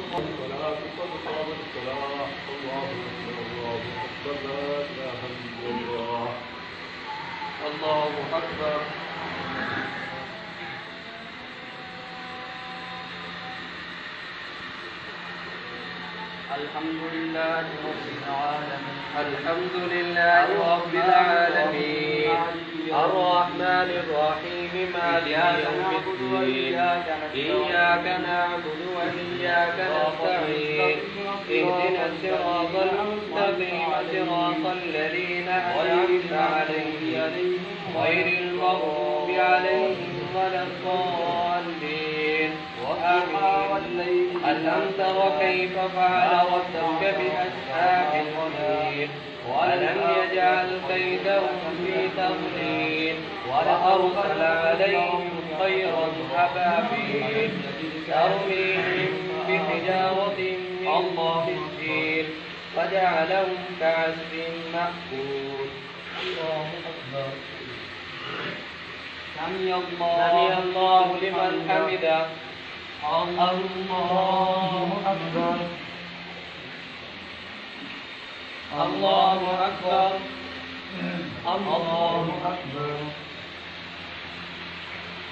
الله الله الله الله أكبر الحمد لله رب العالمين الحمد لله رب العالمين. الرحمن الرحيم. مالك يوم الدين. إياك نعبد وإياك نستعين. اهدنا الصراط المستقيم صراط الذين أنعمت عليهم. غير المغضوب عليهم ولا الضالين. ألم تر كيف فعل ربك بأصحاب الفيل ولم يجعل كيدهم في تضليل؟ وأرسل عليهم خيرا أبابيل ترميهم بحجارة من سجيل فجعلهم كعسف مأكول. الله أكبر سمي الله الله لمن حمده. الله أكبر. الله أكبر. الله أكبر.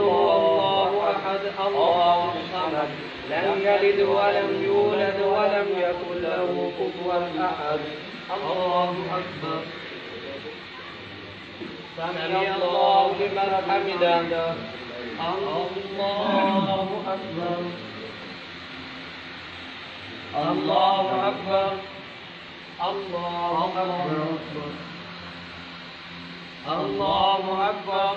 هو الله أحد الله الصمد. لم يلد ولم يولد ولم يكن له كفوا أحد. الله أكبر. سمع الله لمن حمده. الله أكبر. الله أكبر. الله أكبر. الله أكبر.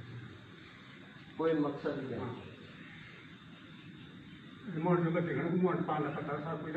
कोई मकसद ही नहीं हाँ। रिमोट जो बच्चे घणो पता सा कोई